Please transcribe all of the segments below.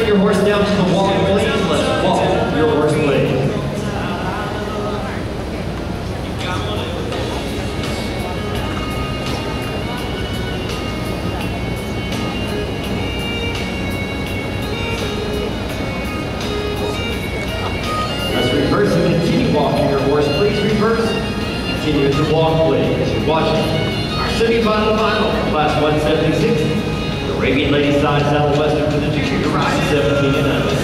bring your horse down to the please. Let's walk your horse, please. Let's reverse and continue walking your horse, please. Reverse. Continue to walk, please, as you watch our semi-final final, class 176, Arabian Lady Side Saddle Western. 17 and under.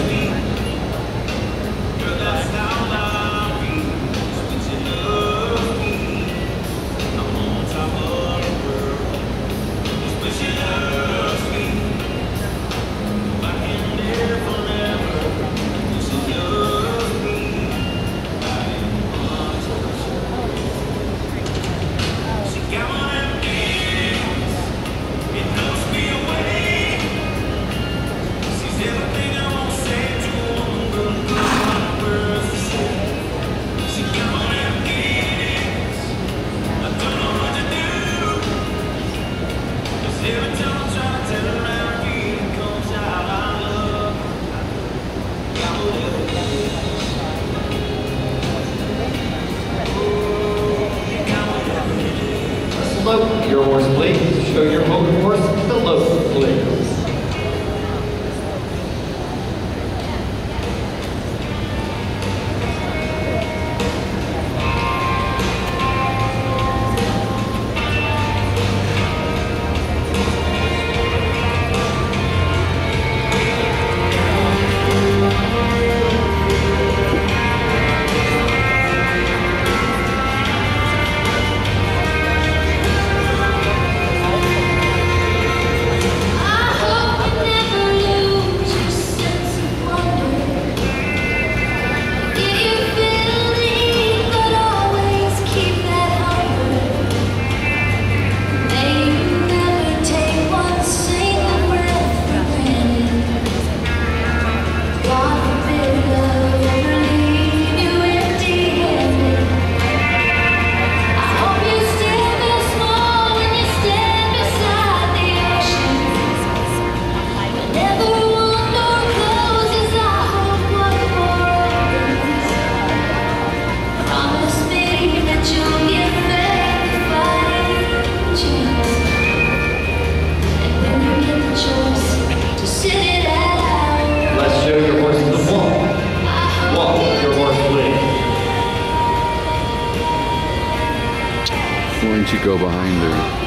don't you go behind her.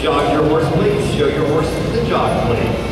Jog your horse, please. Show your horse the jog, please.